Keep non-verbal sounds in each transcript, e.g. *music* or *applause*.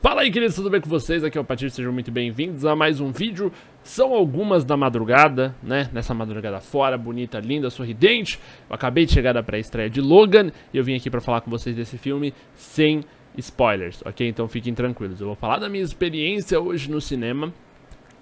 Fala aí, queridos, tudo bem com vocês? Aqui é o Patife, sejam muito bem-vindos a mais um vídeo. São algumas da madrugada, né? Nessa madrugada fora, bonita, linda, sorridente. Eu acabei de chegar da pré-estreia de Logan e eu vim aqui pra falar com vocês desse filme sem spoilers, ok? Então fiquem tranquilos. Eu vou falar da minha experiência hoje no cinema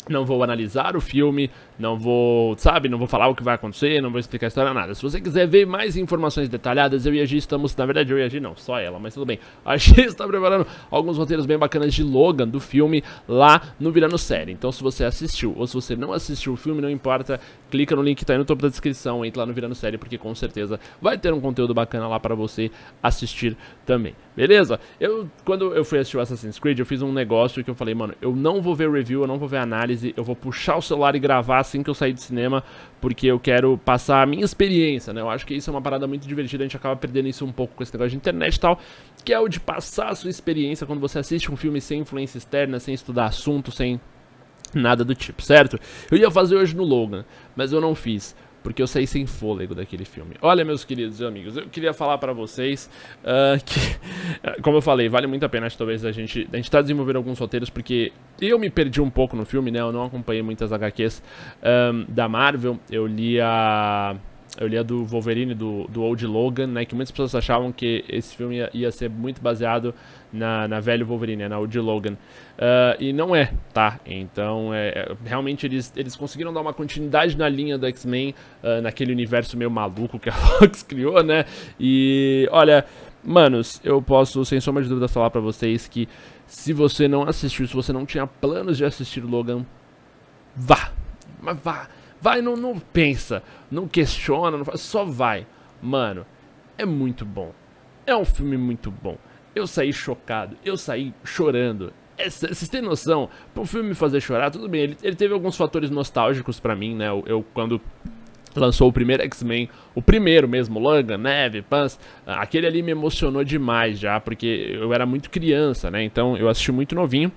não vou analisar o filme, não vou, sabe, não vou falar o que vai acontecer, não vou explicar a história, nada. Se você quiser ver mais informações detalhadas, eu e a Gi estamos, na verdade eu e a Gi não, só ela, mas tudo bem. A Gi *laughs* está preparando alguns roteiros bem bacanas de Logan, do filme, lá no Virando Série. Então se você assistiu ou se você não assistiu o filme, não importa, clica no link que está aí no topo da descrição, entra lá no Virando Série, porque com certeza vai ter um conteúdo bacana lá para você assistir também. Beleza? Eu, quando eu fui assistir o Assassin's Creed, eu fiz um negócio que eu falei, mano, eu não vou ver review, eu não vou ver análise, eu vou puxar o celular e gravar assim que eu sair do cinema, porque eu quero passar a minha experiência, né? Eu acho que isso é uma parada muito divertida, a gente acaba perdendo isso um pouco com esse negócio de internet e tal, que é o de passar a sua experiência quando você assiste um filme sem influência externa, sem estudar assunto, sem nada do tipo, certo? Eu ia fazer hoje no Logan, mas eu não fiz porque eu saí sem fôlego daquele filme. Olha, meus queridos amigos, eu queria falar para vocês uh, que, *laughs* como eu falei, vale muito a pena, talvez, a gente, a gente tá desenvolvendo alguns roteiros, porque eu me perdi um pouco no filme, né, eu não acompanhei muitas HQs um, da Marvel, eu li a... Eu li a do Wolverine, do, do Old Logan, né? Que muitas pessoas achavam que esse filme ia, ia ser muito baseado na, na velho Wolverine, né, na Old Logan. Uh, e não é, tá? Então, é, é, realmente eles, eles conseguiram dar uma continuidade na linha do X-Men, uh, naquele universo meio maluco que a *laughs* Fox criou, né? E, olha, manos, eu posso, sem sombra de dúvida, falar pra vocês que se você não assistiu, se você não tinha planos de assistir Logan, vá! Mas vá! Vai, não, não pensa, não questiona, não faz, só vai. Mano, é muito bom. É um filme muito bom. Eu saí chocado, eu saí chorando. Essa, vocês têm noção? Um filme me fazer chorar, tudo bem, ele, ele teve alguns fatores nostálgicos para mim, né? Eu, eu, quando lançou o primeiro X-Men, o primeiro mesmo, Logan, Neve, Pans, aquele ali me emocionou demais já, porque eu era muito criança, né? Então eu assisti muito novinho.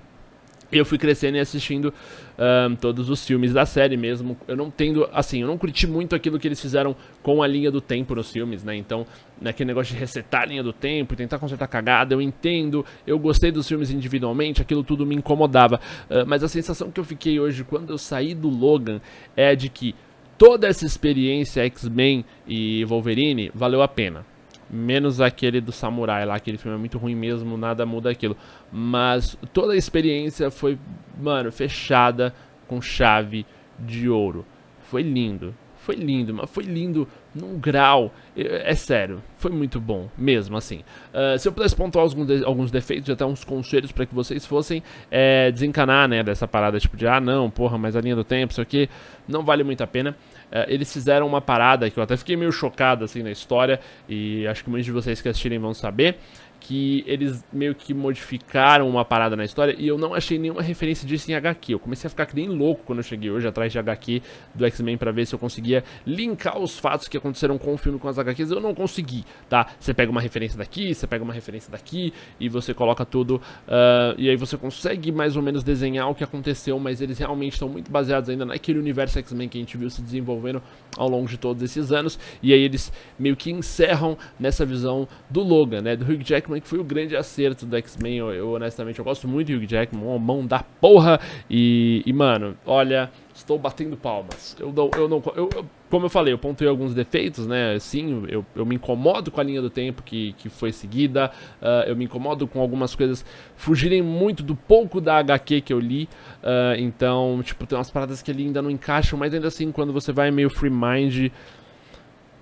Eu fui crescendo e assistindo um, todos os filmes da série mesmo. Eu não tendo, assim, eu não curti muito aquilo que eles fizeram com a linha do tempo nos filmes, né? Então, naquele negócio de resetar a linha do tempo, tentar consertar cagada, eu entendo. Eu gostei dos filmes individualmente, aquilo tudo me incomodava. Uh, mas a sensação que eu fiquei hoje quando eu saí do Logan é de que toda essa experiência X-Men e Wolverine valeu a pena. Menos aquele do samurai lá, aquele filme é muito ruim mesmo, nada muda aquilo. Mas toda a experiência foi, mano, fechada com chave de ouro. Foi lindo, foi lindo, mas foi lindo num grau. É, é sério, foi muito bom, mesmo assim. Uh, se eu pudesse pontuar alguns, de, alguns defeitos e até uns conselhos para que vocês fossem é, desencanar, né, dessa parada tipo de, ah, não, porra, mas a linha do tempo, isso aqui, não vale muito a pena. Uh, eles fizeram uma parada que eu até fiquei meio chocado assim na história e acho que muitos de vocês que assistirem vão saber que eles meio que modificaram uma parada na história e eu não achei nenhuma referência disso em HQ. Eu comecei a ficar que nem louco quando eu cheguei hoje atrás de HQ do X-Men para ver se eu conseguia linkar os fatos que aconteceram com o filme com as HQs. Eu não consegui, tá? Você pega uma referência daqui, você pega uma referência daqui e você coloca tudo uh, e aí você consegue mais ou menos desenhar o que aconteceu, mas eles realmente estão muito baseados ainda naquele universo X-Men que a gente viu se desenvolvendo ao longo de todos esses anos e aí eles meio que encerram nessa visão do Logan, né? Do Hugh Jackman Jackman, que foi o grande acerto do X-Men. Eu, eu, honestamente, eu gosto muito do Hugh Jackman, uma mão da porra. E, e mano, olha, estou batendo palmas. Eu não, eu não, eu, eu, como eu falei, eu pontuei alguns defeitos, né? Sim, eu, eu me incomodo com a linha do tempo que, que foi seguida. Uh, eu me incomodo com algumas coisas fugirem muito do pouco da HQ que eu li. Uh, então, tipo, tem umas paradas que ali ainda não encaixam, mas ainda assim, quando você vai meio free mind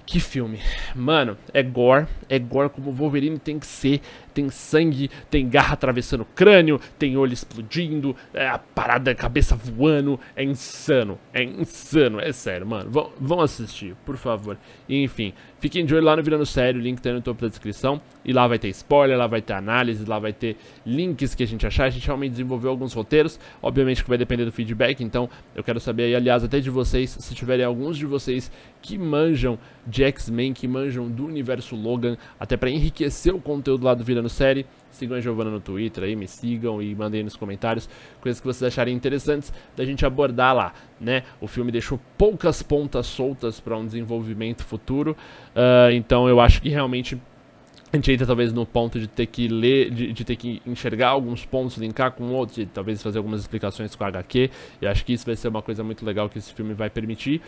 que filme. Mano, é gore. É gore como Wolverine tem que ser. Tem sangue, tem garra atravessando o crânio, tem olho explodindo, é a parada, cabeça voando. É insano. É insano. É sério, mano. Vão, vão assistir, por favor. enfim, fiquem de olho lá no Virando Sério. O link tá no topo da descrição. E lá vai ter spoiler, lá vai ter análise, lá vai ter links que a gente achar. A gente realmente desenvolveu alguns roteiros. Obviamente que vai depender do feedback. Então, eu quero saber aí, aliás, até de vocês, se tiverem alguns de vocês que manjam de X-Men, que manjam do universo Logan, até para enriquecer o conteúdo lá do Virando Série. Sigam a Giovana no Twitter aí, me sigam e mandem nos comentários coisas que vocês acharem interessantes da gente abordar lá, né? O filme deixou poucas pontas soltas para um desenvolvimento futuro, uh, então eu acho que realmente a gente entra talvez no ponto de ter que ler, de, de, ter que enxergar alguns pontos, linkar com outros, e talvez fazer algumas explicações com a HQ. E acho que isso vai ser uma coisa muito legal que esse filme vai permitir.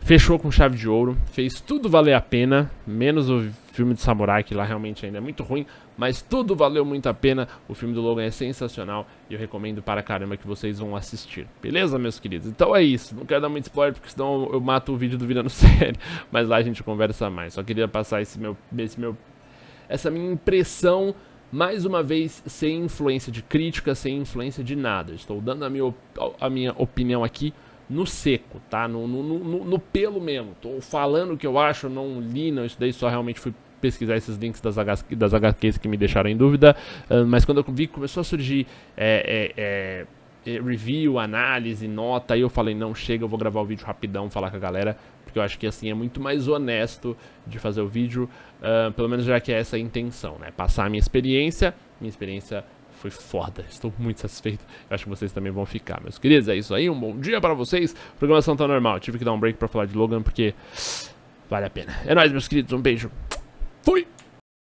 Fechou com chave de ouro, fez tudo valer a pena, menos o filme de samurai, que lá realmente ainda é muito ruim, mas tudo valeu muito a pena. O filme do Logan é sensacional e eu recomendo para caramba que vocês vão assistir. Beleza, meus queridos? Então é isso. Não quero dar muito spoiler porque senão eu mato o vídeo do Virando *laughs* Série, mas lá a gente conversa mais. Só queria passar esse meu, esse meu essa minha impressão, mais uma vez, sem influência de crítica, sem influência de nada. Estou dando a minha, a minha opinião aqui no seco, tá? No, no, no, no pelo mesmo. Estou falando o que eu acho, não li, não estudei, só realmente fui pesquisar esses links das, H, das HQs que me deixaram em dúvida. Uh, mas quando eu vi que começou a surgir é, é, é, review, análise, nota, aí eu falei, não, chega, eu vou gravar o vídeo rapidão, falar com a galera, porque eu acho que assim é muito mais honesto de fazer o vídeo, uh, pelo menos já que é essa a intenção, né? Passar a minha experiência, minha experiência foi foda, estou muito satisfeito, eu acho que vocês também vão ficar, meus queridos, é isso aí, um bom dia para vocês, programação tá normal, tive que dar um break para falar de Logan porque vale a pena. É nóis, meus queridos, um beijo.